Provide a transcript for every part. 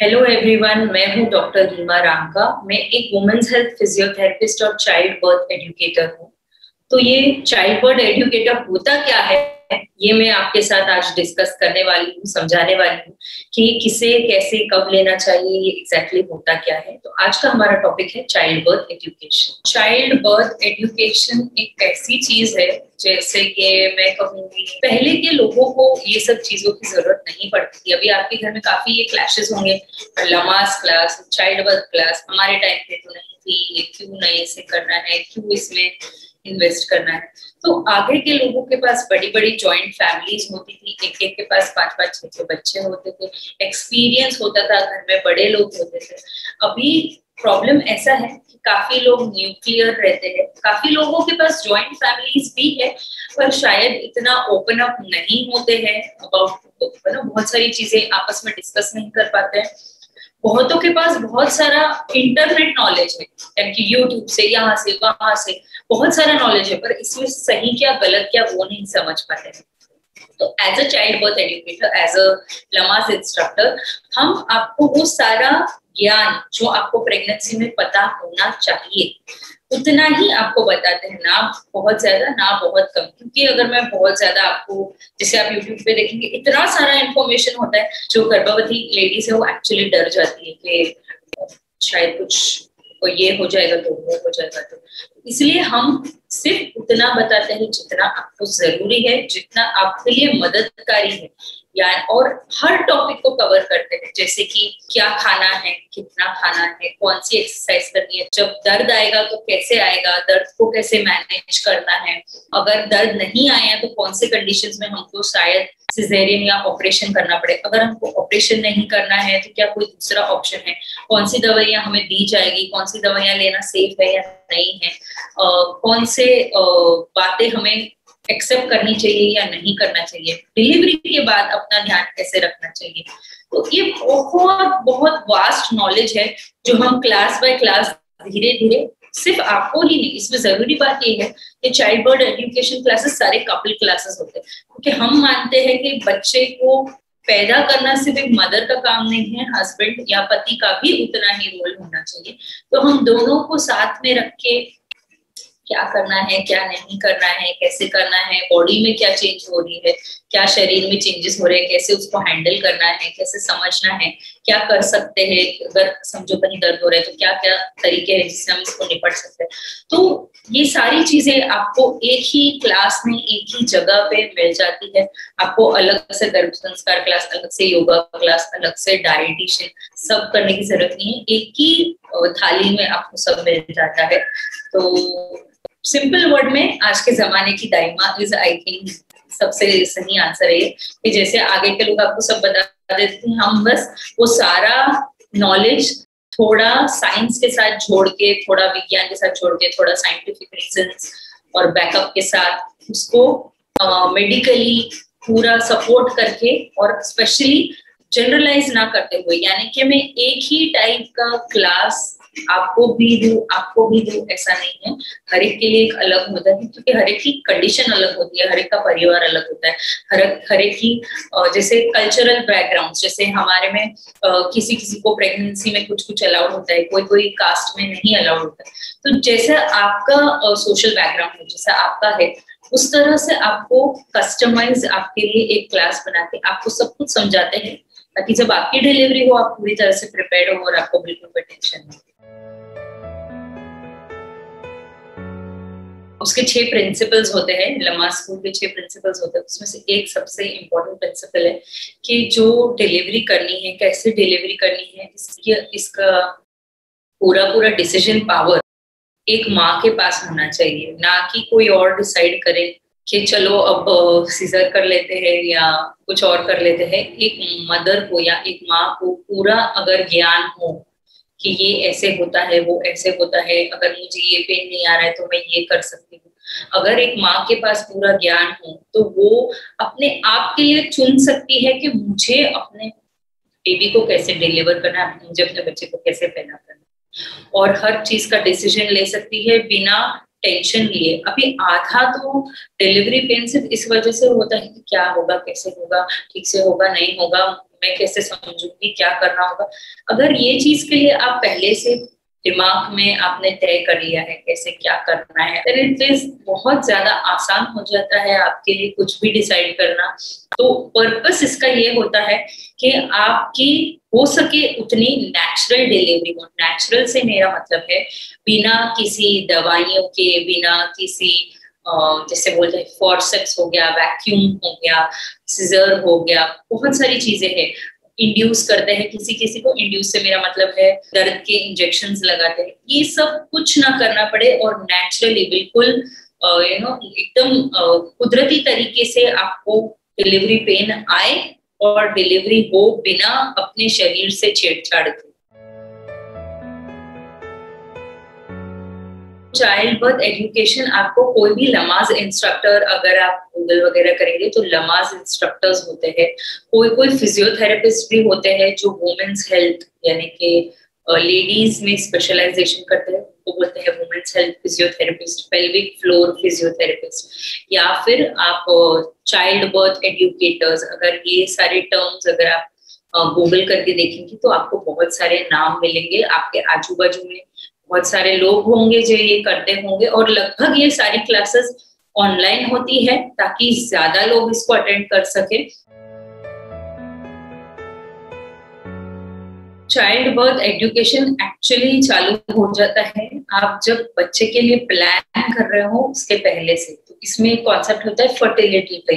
Hello everyone मैं हूँ doctor Reema Ramka मैं एक वुमेन्स हेल्थ फिजियोथेरेपिस्ट और चाइल्ड बर्थ एजुकेटर हूँ। तो ये चाइल्ड बर्थ एजुकेटर होता क्या है? ये मैं आपके साथ आज डिस्कस करने वाली हूँ, समझाने वाली हूँ कि किसे कैसे कब लेना चाहिए, ये एग्जैक्टली होता क्या है। तो आज का हमारा टॉपिक है child birth education child birth education एक ऐसी चीज़ है, जैसे कि मैं कहूँगी, पहले के लोगों को ये सब चीज़ों की ज़रूरत नहीं पड़ती थी। अभी आपके घर में काफ़ी ये क्लासेस होंगे Lamaze class child birth class हमारे टाइम पे तो नहीं थी, ये क्यों नहीं से करना है, क्यों इसमें इन्वेस्ट करना है। तो आगे के लोगों के पास बड़ी बड़ी ज्वाइंट फैमिलीज़ होती थी एक एक के पास पाँच पाँच छह छह बच्चे होते थे एक्सपीरियंस होता था, घर में बड़े लोग होते थे। अभी प्रॉब्लम ऐसा है कि काफ़ी लोग न्यूक्लियर रहते हैं। काफ़ी लोगों के पास ज्वाइंट फैमिलीज़ भी है, पर शायद इतना ओपन अप नहीं होते हैं अबाउट बहुत सारी चीज़ें आपस में डिस्कस नहीं कर पाते हैं। बहुतों के पास बहुत सारा इंटरनेट नॉलेज है। यानी कि यूट्यूब से, यहाँ से, वहाँ से बहुत सारा नॉलेज है, पर इसमें सही क्या, गलत क्या, वो नहीं समझ पाते तो as a childbirth educator as a Lamaze instructor हम आपको वो सारा ज्ञान जो आपको प्रेगनेंसी में पता होना चाहिए, उतना ही आपको बताते हैं, ना बहुत ज़्यादा, ना बहुत कम। क्योंकि अगर मैं बहुत ज़्यादा आपको, जैसे आप यूट्यूब पे देखेंगे, इतना सारा इन्फॉर्मेशन होता है, जो गर्भवती लेडीज़ है, वो एक्चुअली डर जाती है कि शायद कुछ ये हो जाएगा तो वो हो जाएगा तो। इसलिए हम सिर्फ़ उतना बताते हैं जितना आपको ज़रूरी है, जितना आपके लिए मददकारी है। या, और हर टॉपिक को कवर करते हैं, जैसे कि क्या खाना है, कितना खाना है कौन सी एक्सरसाइज करनी है, जब दर्द आएगा तो कैसे आएगा, दर्द को कैसे मैनेज करना है। अगर दर्द नहीं आया तो कौन से कंडीशंस में हमको शायद सिजेरियन या ऑपरेशन करना पड़े। अगर हमको ऑपरेशन नहीं करना है तो क्या कोई दूसरा ऑप्शन है? कौन सी दवाइयाँ हमें दी जाएगी? कौन सी दवाइयाँ लेना सेफ़ है या नहीं है? uh, कौन से बातें हमें एक्सेप्ट करनी चाहिए या नहीं करना चाहिए? डिलीवरी के बाद अपना ध्यान कैसे रखना चाहिए? तो ये बहुत बहुत वास्ट नॉलेज है जो हम क्लास बाय क्लास धीरे धीरे सिर्फ़ आपको ही नहीं, इसमें ज़रूरी बात ये है कि चाइल्ड बर्ड एजुकेशन क्लासेस सारे कपल क्लासेस होते हैं। क्योंकि हम मानते हैं कि बच्चे को पैदा करना सिर्फ़ एक मदर का काम नहीं है हस्बैंड या पति का भी उतना ही रोल होना चाहिए। तो हम दोनों को साथ में रख के क्या करना है, क्या नहीं करना है, कैसे करना है बॉडी में क्या चेंज हो रही है, क्या शरीर में चेंजेस हो रहे हैं, कैसे उसको हैंडल करना है, कैसे समझना है, क्या कर सकते हैं, अगर समझो कहीं दर्द हो रहा है तो क्या क्या तरीके हैं जिससे हम इसको निपट सकते हैं। तो ये सारी चीज़ें आपको एक ही क्लास में, एक ही जगह पे मिल जाती है। आपको अलग से गर्भ संस्कार क्लास अलग से योगा क्लास अलग से डाइटिशियन सब करने की ज़रूरत नहीं है। एक ही थाली में आपको सब मिल जाता है। तो सिंपल वर्ड में आज के जमाने की दाइमा इज़ आई थिंक सबसे सही आंसर है कि जैसे आगे के लोग आपको सब बता देते हैं हम बस वो सारा नॉलेज थोड़ा साइंस के साथ जोड़ के थोड़ा विज्ञान के साथ जोड़ के थोड़ा साइंटिफिक रीजन और बैकअप के साथ उसको मेडिकली uh, पूरा सपोर्ट करके और स्पेशली जनरलाइज ना करते हुए यानी कि मैं एक ही टाइप का क्लास आपको भी दू, आपको भी दू, ऐसा नहीं है। हर एक के लिए एक अलग होता है, क्योंकि हर एक की कंडीशन अलग होती है, हर एक का परिवार अलग होता है। हर हर एक की जैसे कल्चरल बैकग्राउंड जैसे हमारे में किसी किसी को प्रेगनेंसी में कुछ कुछ अलाउड होता है कोई कोई कास्ट में नहीं अलाउड होता है। तो जैसे आपका सोशल बैकग्राउंड है, जैसा आपका है, उस तरह से आपको कस्टमाइज आपके लिए एक क्लास बना के आपको सब कुछ समझाते हैं, ताकि जब आपकी डिलीवरी हो, आप पूरी तरह से प्रिपेयर हो और आपको बिल्कुल कोई टेंशन नहीं उसके छह प्रिंसिपल्स होते हैं लमा स्कूल के छह प्रिंसिपल्स होते हैं, उसमें से एक सबसे इम्पोर्टेंट प्रिंसिपल है कि जो डिलीवरी करनी है, कैसे डिलीवरी करनी है, इसकी, इसका पूरा पूरा डिसीज़न पावर एक माँ के पास होना चाहिए। ना कि कोई और डिसाइड करे कि चलो अब सीजर कर लेते हैं या कुछ और कर लेते हैं। एक मदर को या एक माँ को पूरा अगर ज्ञान हो कि ये ऐसे होता है, वो ऐसे होता है, अगर मुझे ये पेन नहीं आ रहा है तो मैं ये कर सकती हूँ। अगर एक माँ के पास पूरा ज्ञान हो तो वो अपने आप के लिए चुन सकती है कि मुझे अपने बेबी को कैसे डिलीवर करना है मुझे अपने बच्चे को कैसे पैदा करना और हर चीज़ का डिसीज़न ले सकती है बिना टेंशन लिए अभी आधा तो डिलीवरी पेन सिर्फ़ इस वजह से होता है कि क्या होगा, कैसे होगा, ठीक से होगा, नहीं होगा, मैं कैसे समझूँगी क्या करना होगा। अगर ये चीज़ के लिए आप पहले से दिमाग में आपने तय कर लिया है कैसे क्या करना है। तो इट बहुत ज़्यादा आसान हो जाता है आपके लिए कुछ भी डिसाइड करना। तो पर्पस इसका ये होता है कि आपकी हो सके उतनी नेचुरल डिलीवरी हो नेचुरल से मेरा मतलब है बिना किसी दवाइयों के, बिना किसी जैसे बोलते हैं फॉरसेप्स हो गया वैक्यूम हो गया सीजर हो गया, बहुत सारी चीज़ें हैं। इंड्यूस करते हैं, किसी किसी को इंड्यूस से मेरा मतलब है, दर्द के इंजेक्शन लगाते हैं। ये सब कुछ ना करना पड़े और नेचुरली बिल्कुल यू नो एकदम कुदरती तरीके से आपको डिलीवरी पेन आए और डिलीवरी हो बिना अपने शरीर से छेड़छाड़ के। चाइल्ड बर्थ एजुकेशन आपको कोई भी लमाज इंस्ट्रक्टर अगर आप गूगल वगैरह करेंगे तो लमाज इंस्ट्रक्टर्स होते हैं। कोई कोई फिजियोथेरेपिस्ट भी होते हैं जो वुमेन्स हेल्थ यानी कि लेडीज़ में स्पेशलाइजेशन करते हैं, वो बोलते हैं women's health physiotherapist pelvic floor physiotherapist या फिर आप चाइल्ड बर्थ एडुकेटर्स अगर ये सारे टर्म्स अगर आप गूगल करके देखेंगे तो आपको बहुत सारे नाम मिलेंगे। आपके आजू बाजू में बहुत सारे लोग होंगे जो ये करते होंगे और लगभग ये सारी क्लासेस ऑनलाइन होती है ताकि ज़्यादा लोग इसको अटेंड कर सके। चाइल्ड बर्थ एजुकेशन एक्चुअली चालू हो जाता है। आप जब बच्चे के लिए प्लान कर रहे हो उसके पहले से तो इसमें कॉन्सेप्ट होता है फर्टिलिटी पे।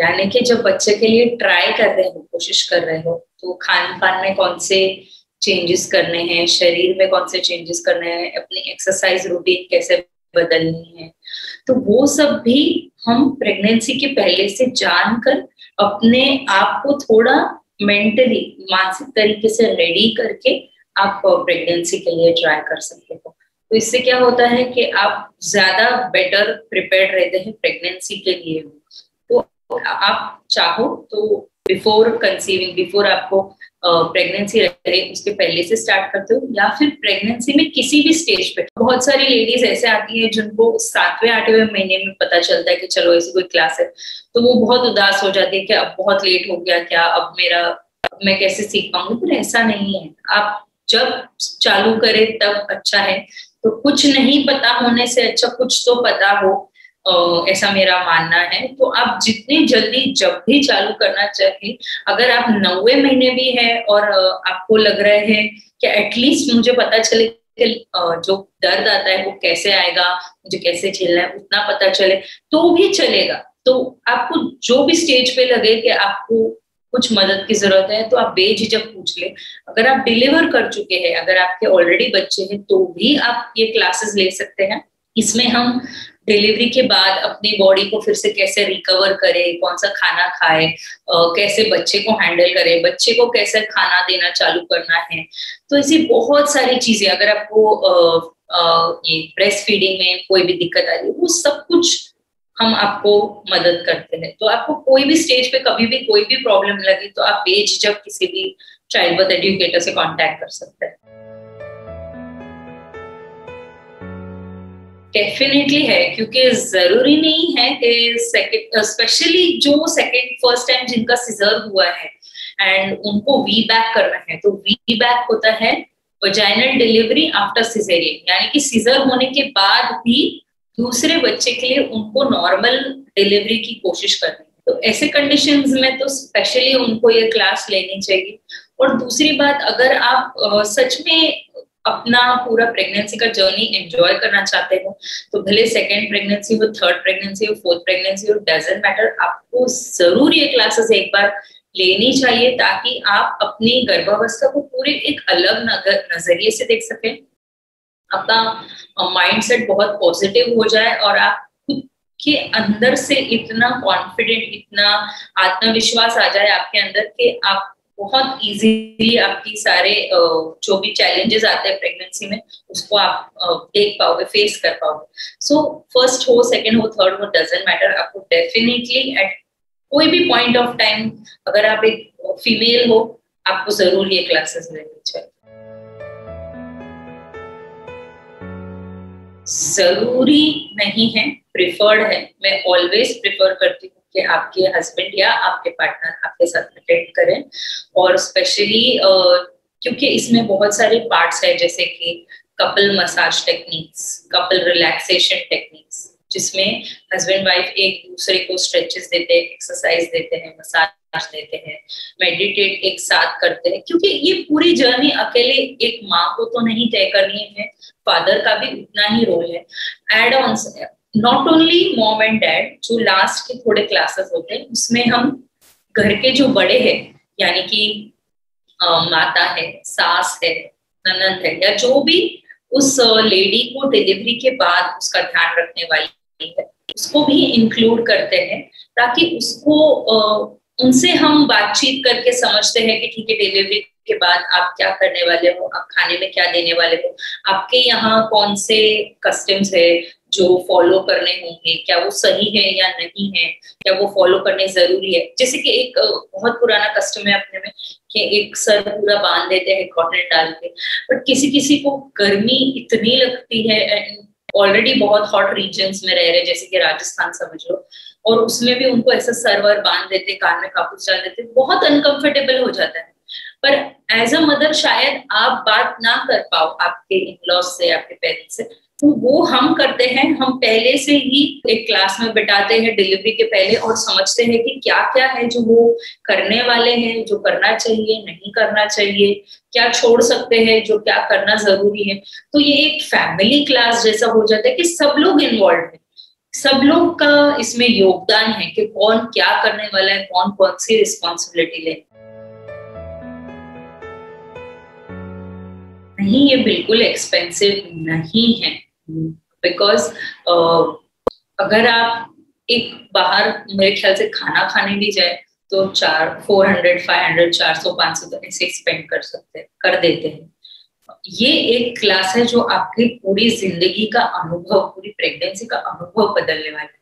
यानी कि जब बच्चे के लिए ट्राई कर रहे हो, कोशिश कर रहे हो तो खान पान में कौन से चेंजेस करने हैं? शरीर में कौन से चेंजेस करने हैं? अपनी एक्सरसाइज रूटीन कैसे बदलनी है? तो वो सब भी हम प्रेगनेंसी के पहले से जानकर अपने आप को थोड़ा मेंटली मानसिक तरीके से रेडी करके आप प्रेगनेंसी के लिए ट्राई कर सकते हो। तो इससे क्या होता है कि आप ज़्यादा बेटर प्रिपेयर रहते हैं प्रेगनेंसी के लिए। आप चाहो तो बिफोर कंसीविंग बिफोर आपको प्रेगनेंसी रहे, उसके पहले से स्टार्ट करते हो, या फिर प्रेगनेंसी में किसी भी स्टेज पे। बहुत सारी लेडीज़ ऐसे आती हैं जिनको सातवें, आठवें महीने में पता चलता है कि चलो, ऐसी कोई क्लास है। तो वो बहुत उदास हो जाती है कि अब बहुत लेट हो गया क्या, अब मेरा, अब मैं कैसे सीख पाऊँगी पर ऐसा नहीं है। आप जब चालू करें, तब अच्छा है। तो कुछ नहीं पता होने से अच्छा कुछ तो पता हो। ऐसा मेरा मानना है। तो आप जितनी जल्दी जब भी चालू करना चाहिए अगर आप नौवे महीने भी है और आपको लग रहे हैं कि एटलीस्ट मुझे पता चले कि जो दर्द आता है वो कैसे आएगा, मुझे कैसे झेलना है, उतना पता चले तो भी चलेगा। तो आपको जो भी स्टेज पे लगे कि आपको कुछ मदद की ज़रूरत है तो आप बेझिझक पूछ ले। अगर आप डिलीवर कर चुके हैं, अगर आपके ऑलरेडी बच्चे हैं तो भी आप ये क्लासेस ले सकते हैं। इसमें हम डिलीवरी के बाद अपनी बॉडी को फिर से कैसे रिकवर करे, कौन सा खाना खाए कैसे बच्चे को हैंडल करे, बच्चे को कैसे खाना देना चालू करना है। तो ऐसी बहुत सारी चीज़ें, अगर आपको ये ब्रेस्ट फीडिंग में कोई भी दिक्कत आ रही है, वो सब कुछ हम आपको मदद करते हैं। तो आपको कोई भी स्टेज पे कभी भी कोई भी प्रॉब्लम लगी तो आप बेझिझक किसी भी चाइल्ड बर्थ एडुकेटर से कांटेक्ट कर सकते हैं। डेफिनेटली है, क्योंकि ज़रूरी नहीं है कि सेकंड स्पेशली जो सेकंड फ़र्स्ट टाइम जिनका सिजर हुआ है एंड उनको वी बैक करना है तो वी बैक होता है वजाइनल डिलीवरी आफ्टर सिजेरियन यानी कि सीजर होने के बाद भी दूसरे बच्चे के लिए उनको नॉर्मल डिलीवरी की कोशिश करनी है। तो ऐसे कंडीशन में तो स्पेशली उनको ये क्लास लेनी चाहिए। और दूसरी बात, अगर आप सच में अपना पूरा प्रेगनेंसी का जर्नी एंजॉय करना चाहते हो तो भले सेकेंड प्रेगनेंसी हो थर्ड प्रेगनेंसी हो फोर्थ प्रेगनेंसी हो डजेंट मैटर आपको ज़रूर ये क्लासेस एक बार लेनी चाहिए ताकि आप अपनी गर्भावस्था को पूरे एक अलग नज़रिए से देख सकें। आपका माइंड सेट बहुत पॉजिटिव हो जाए और आप खुद के अंदर से इतना कॉन्फिडेंट इतना आत्मविश्वास आ जाए आपके अंदर कि आप बहुत इजीली आपकी सारे जो भी चैलेंजेस आते हैं प्रेगनेंसी में, उसको आप देख पाओगे फेस कर पाओगे। सो फ़र्स्ट हो सेकंड हो थर्ड हो डजेंट मैटर आपको डेफिनेटली एट कोई भी पॉइंट ऑफ़ टाइम अगर आप एक फीमेल हो, आपको ज़रूर ये क्लासेस लेनी चाहिए। ज़रूरी नहीं है प्रिफर्ड है। मैं ऑलवेज प्रिफर करती हूँ। कि आपके हस्बैंड या आपके पार्टनर आपके साथ अटेंड करें। और स्पेशली क्योंकि इसमें बहुत सारे पार्ट्स है, जैसे कि couple massage techniques couple relaxation techniques जिसमें हस्बैंड वाइफ एक दूसरे को स्ट्रेचेस देते हैं एक्सरसाइज देते हैं मसाज देते हैं मेडिटेट एक साथ करते हैं। क्योंकि ये पूरी जर्नी अकेले एक माँ को तो नहीं तय करनी है फादर का भी उतना ही रोल है। Add on not only mom and dad जो लास्ट के थोड़े क्लासेस होते हैं, उसमें हम घर के जो बड़े हैं, यानी कि माता है, सास है, ननंद है, या जो भी उस लेडी को डिलीवरी के बाद उसका ध्यान रखने वाली है, उसको भी इंक्लूड करते हैं, ताकि उसको उनसे हम बातचीत करके समझते हैं कि ठीक है डिलीवरी के बाद आप क्या करने वाले हो, आप खाने में क्या देने वाले हो, आपके यहाँ कौन से कस्टम्स है जो फॉलो करने होंगे, क्या वो सही है या नहीं है, क्या वो फॉलो करने ज़रूरी है? जैसे कि एक बहुत पुराना कस्टम है अपने में कि एक सर पूरा बाँध देते हैं कॉटन डाल के। बट किसी किसी को गर्मी इतनी लगती है एंड ऑलरेडी बहुत हॉट रीजन में रह रहे जैसे कि राजस्थान समझ लो। और उसमें भी उनको ऐसा सरवर बाँध देते, कान में कापूस डाल देते, बहुत अनकंफर्टेबल हो जाता है। पर एज अ मदर शायद आप बात ना कर पाओ आपके इन लॉज से, आपके पेरेंट्स से। तो वो हम करते हैं, हम पहले से ही एक क्लास में बिठाते हैं डिलीवरी के पहले और समझते हैं कि क्या क्या है जो वो करने वाले हैं, जो करना चाहिए, नहीं करना चाहिए, क्या छोड़ सकते हैं, जो क्या करना ज़रूरी है। तो ये एक फैमिली क्लास जैसा हो जाता है कि सब लोग इन्वॉल्व है। सब लोग का इसमें योगदान है कि कौन क्या करने वाला है, कौन कौन सी रिस्पॉन्सिबिलिटी ले। नहीं, ये बिल्कुल एक्सपेंसिव नहीं है। बिकॉज़ uh, अगर आप एक बाहर मेरे ख्याल से खाना खाने भी जाए तो चार फोर हंड्रेड फाइव हंड्रेड चार सौ पाँच सौ तो ऐसे स्पेंड कर सकते हैं कर देते हैं। ये एक क्लास है जो आपकी पूरी ज़िंदगी का अनुभव पूरी प्रेगनेंसी का अनुभव बदलने वाला है।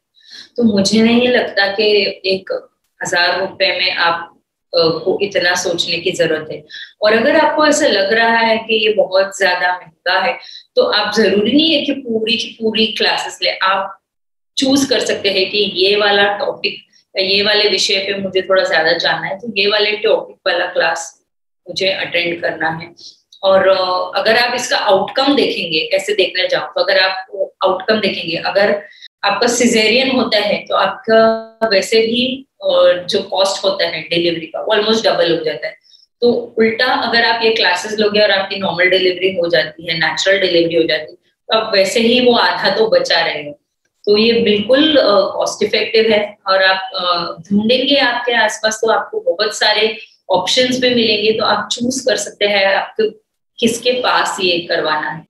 तो मुझे नहीं लगता कि एक हज़ार रुपए में आप को इतना सोचने की ज़रूरत है। और अगर आपको ऐसा लग रहा है कि ये बहुत ज़्यादा महँगा है तो आप ज़रूरी नहीं है कि पूरी की पूरी क्लासेस ले। आप चूज़ कर सकते हैं कि ये वाला टॉपिक ये वाले विषय पे मुझे थोड़ा ज़्यादा जानना है तो ये वाले टॉपिक वाला क्लास मुझे अटेंड करना है। और अगर आप इसका आउटकम देखेंगे कैसे देखने जाओ तो अगर आप आउटकम देखेंगे, अगर आपका सिजेरियन होता है तो आपका वैसे भी जो कॉस्ट होता है डिलीवरी का ऑलमोस्ट डबल हो जाता है। तो उल्टा अगर आप ये क्लासेस लोगे और आपकी नॉर्मल डिलीवरी हो जाती है नेचुरल डिलीवरी हो जाती है तो आप वैसे ही वो आधा तो बचा रहे हो। तो ये बिल्कुल कॉस्ट इफ़ेक्टिव है और आप ढूंढेंगे आपके आसपास तो आपको बहुत सारे ऑप्शंस भी मिलेंगे तो आप चूज़ कर सकते हैं आपको किसके पास ये करवाना है।